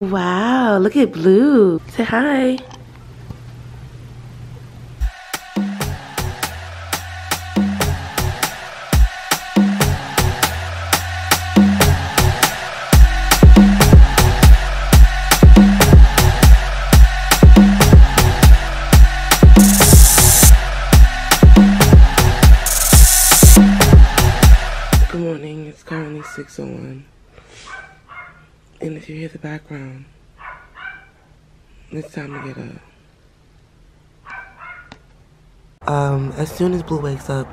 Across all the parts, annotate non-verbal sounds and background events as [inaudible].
Wow, look at Bleu. Say hi. Good morning. It's currently 6.01. And if you hear the background, it's time to get up. Um, as soon as Bleu wakes up,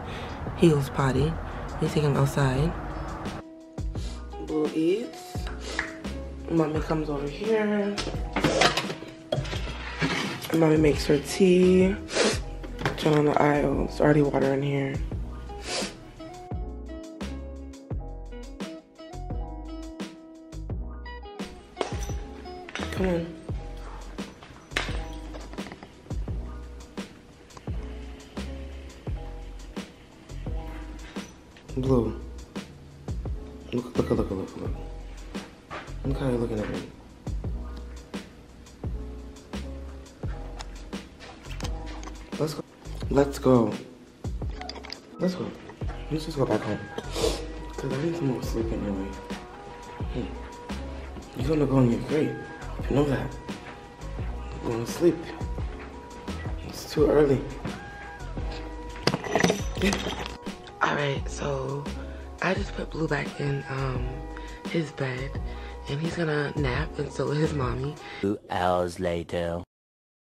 he goes potty. We take him outside. Bleu eats. Mommy comes over here. Mommy makes her tea. Turn on the aisle. It's already water in here. Come on. Bleu. Look, look, look, look, look. Look how you're looking at me. Let's go. Let's go. Let's go. Let's just go back home. Cause I need some more sleep anyway. Hmm. You're gonna go and your great. You know that. You're going to sleep. It's too early. Alright, so I just put Bleu back in um his bed and he's gonna nap and so is his mommy. Two hours later.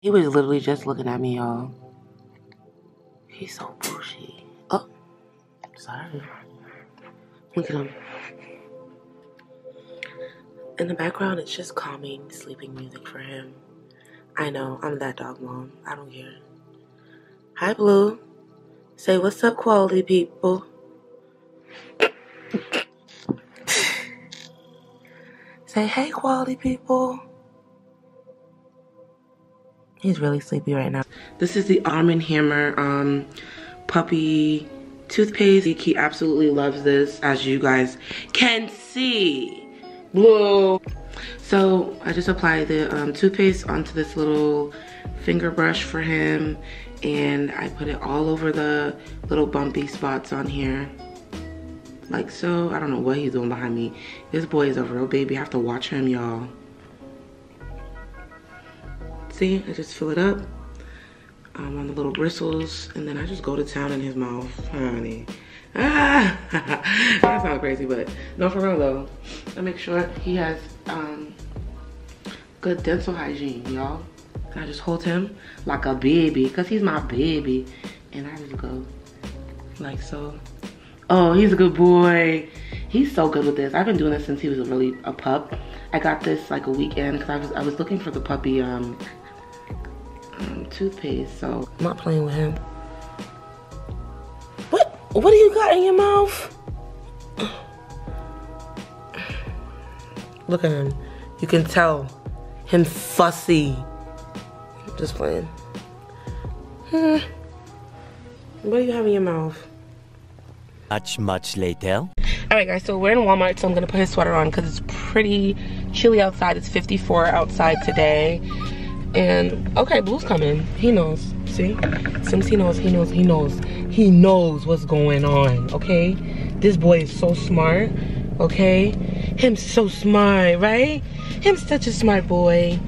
He was literally just looking at me, y'all. He's so bushy. Oh, sorry. Look at him. In the background, it's just calming, sleeping music for him. I know, I'm that dog mom. I don't care. Hi, Bleu. Say what's up, quality people. [laughs] Say hey, quality people. He's really sleepy right now. This is the Arm & Hammer um, puppy toothpaste. He absolutely loves this, as you guys can see. Bleu. So I just applied the um, toothpaste onto this little finger brush for him and I put it all over the little bumpy spots on here. Like so. I don't know what he's doing behind me. This boy is a real baby. I have to watch him, y'all. See, I just fill it up um, on the little bristles and then I just go to town in his mouth, honey. Ah, [laughs] that sounds crazy, but no, for real though. I make sure he has um, good dental hygiene, y'all. I just hold him like a baby, cause he's my baby. And I just go like so. Oh, he's a good boy. He's so good with this. I've been doing this since he was really a pup. I got this like a weekend because I was I was looking for the puppy um, um toothpaste. So I'm not playing with him. What? What do you got in your mouth? Look at him. You can tell him fussy. Just playing. Hmm. What do you have in your mouth? Much, much later. All right, guys, so we're in Walmart, so I'm gonna put his sweater on because it's pretty chilly outside. It's 54 outside today. And, okay, Bleu's coming. He knows, see? Since he knows, he knows, he knows. He knows what's going on, okay? This boy is so smart, okay? Him's so smart, right? Him's such a smart boy.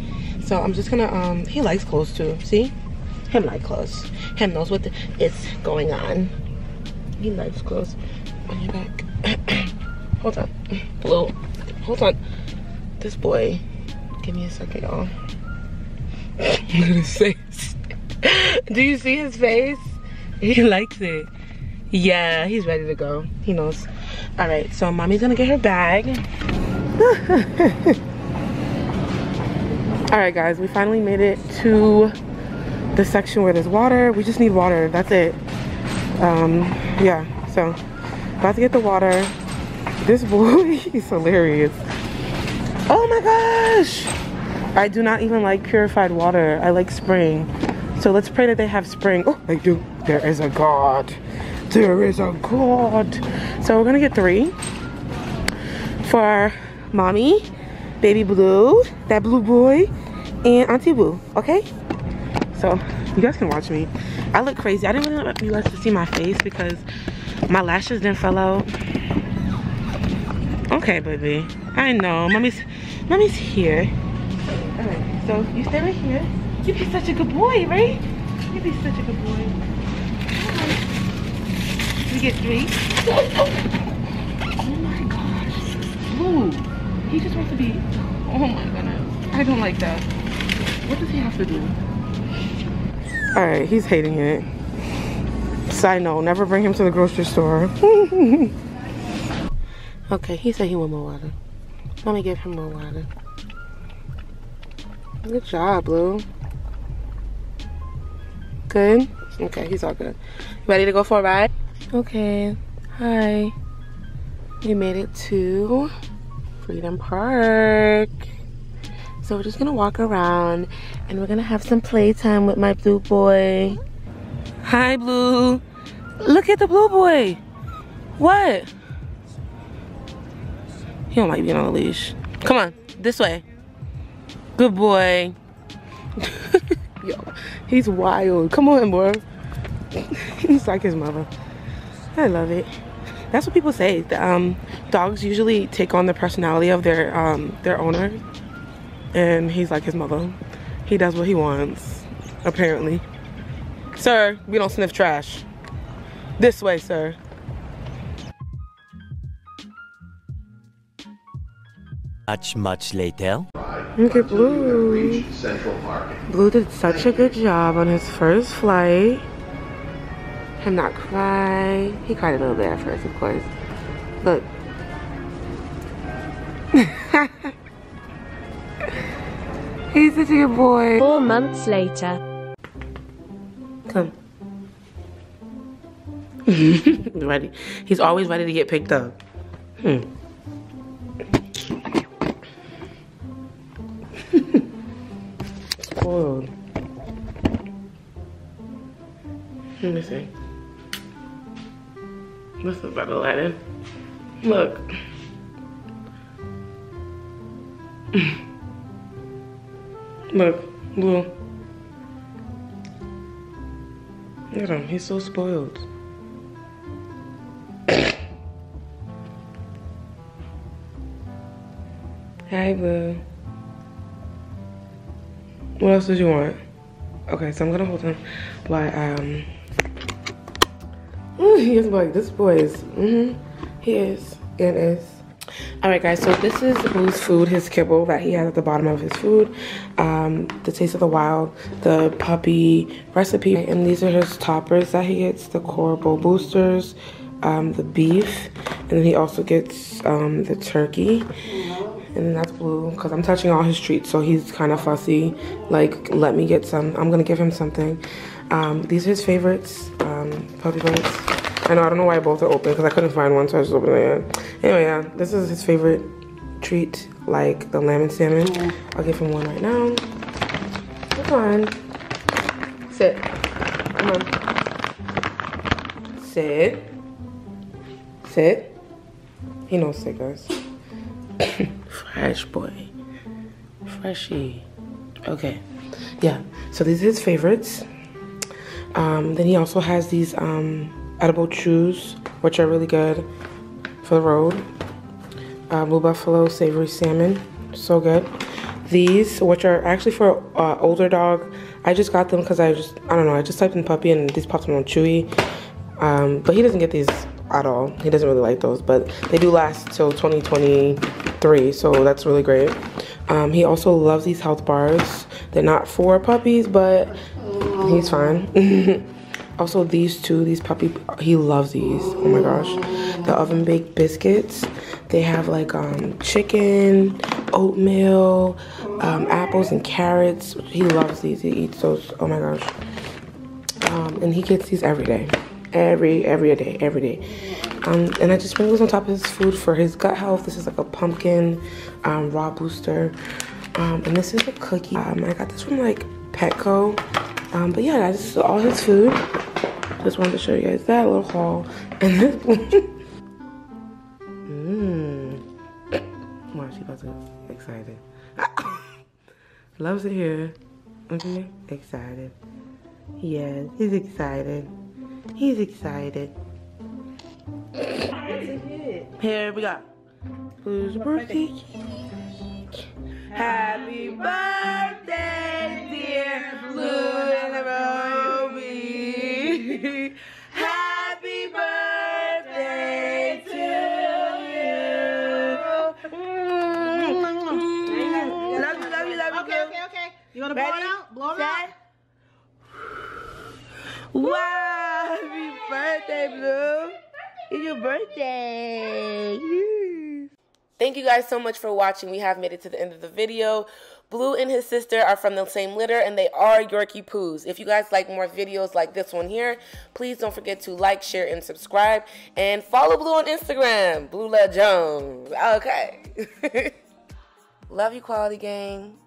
So I'm just gonna, um, he likes clothes too, see? Him like clothes. Him knows what is going on. He likes clothes. On your back. [clears throat] hold on. Bleu. Hold on. This boy. Give me a second, y'all. Look his face. Do you see his face? He [laughs] likes it. Yeah, he's ready to go. He knows. All right, so mommy's gonna get her bag. [laughs] All right, guys, we finally made it to the section where there's water. We just need water, that's it. Um, yeah, so about to get the water. This boy, [laughs] he's hilarious. Oh my gosh! I do not even like purified water. I like spring. So let's pray that they have spring. Oh, I do. There is a God. There is a God. So we're gonna get three for mommy baby blue, that blue boy, and Auntie Boo, okay? So you guys can watch me. I look crazy. I didn't really want you guys to see my face because my lashes didn't fall out. Okay, baby. I know. Mommy's mommy's here. Alright, so you stay right here. You'd be such a good boy, right? You'd be such a good boy. We get three. Oh my gosh. Bleu. He just wants to be. Oh my goodness. I don't like that. What does he have to do? Alright, he's hating it. Side note, never bring him to the grocery store. [laughs] okay, he said he want more water. Let me give him more water. Good job, Bleu. Good? Okay, he's all good. You ready to go for a ride? Okay. Hi. We made it to Freedom Park. So we're just gonna walk around and we're gonna have some playtime with my blue boy. Hi, Bleu. Look at the blue boy. What? He don't like being on a leash. Come on, this way. Good boy. [laughs] Yo, he's wild. Come on, boy. [laughs] he's like his mother. I love it. That's what people say. Um, dogs usually take on the personality of their um, their owner, and he's like his mother. He does what he wants, apparently. Sir, we don't sniff trash. This way, sir. Much, much later. Look at Bleu. Bleu did such a good job on his first flight. Him not cry. He cried a little bit at first, of course. Look. [laughs] He's such a good boy. Four months later. Come. [laughs] ready. He's always ready to get picked up. Hmm. Let me see. This is better lighting. Look. [laughs] Look, Bleu. Look at him, he's so spoiled. [coughs] Hi, Bleu. What else did you want? Okay, so I'm gonna hold him while I, um, [laughs] he's like, this boy is, mm-hmm, he is, It is. All right, guys, so this is Bleu's food, his kibble that he has at the bottom of his food. Um, the Taste of the Wild, the puppy recipe, and these are his toppers that he gets, the Corbo boosters, um, the beef, and then he also gets um, the turkey. And then that's Bleu, because I'm touching all his treats, so he's kind of fussy. Like, let me get some. I'm to give him something. Um, these are his favorites, um, puppy bites. I know, I don't know why both are open, because I couldn't find one, so I just opened it. Anyway, yeah, this is his favorite treat, like the lamb and salmon. I'll give him one right now. Come on. Sit. Come on. Sit. Sit. He knows sit, guys. [coughs] Fresh boy. Freshy. Okay. Yeah. So these are his favorites. Um, then he also has these um, edible chews, which are really good for the road. Uh, Blue Buffalo savory salmon. So good. These, which are actually for uh, older dog. I just got them because I just, I don't know, I just typed in puppy and these popped on Chewy. Um, but he doesn't get these at all. He doesn't really like those, but they do last till 2023, so that's really great. Um, he also loves these health bars. They're not for puppies, but he's fine. [laughs] also, these two, these puppy, he loves these. Oh my gosh. The oven baked biscuits. They have like um, chicken, oatmeal, um, apples, and carrots. He loves these. He eats those. Oh my gosh. Um, and he gets these every day every every day every day um, and i just sprinkle on top of his food for his gut health this is like a pumpkin um, raw booster um, and this is a cookie um, i got this from like petco um, but yeah this is all his food just wanted to show you guys that little haul and this mmm wow she about to excited [laughs] Loves it here. Okay, excited. Yes, he's excited. He's excited. Here we go. Bleu's birthday. Happy birthday, dear Bleu. Happy birthday to you. Love you, love you, love you. Okay, okay, okay. You wanna blow it out? Blow it out. Wow, happy birthday, Bleu. It's your birthday. Thank you guys so much for watching. We have made it to the end of the video. Bleu and his sister are from the same litter and they are Yorkie Poos. If you guys like more videos like this one here, please don't forget to like, share, and subscribe. And follow Bleu on Instagram, Bleu Love Jones. Okay. [laughs] Love you, Quality Gang.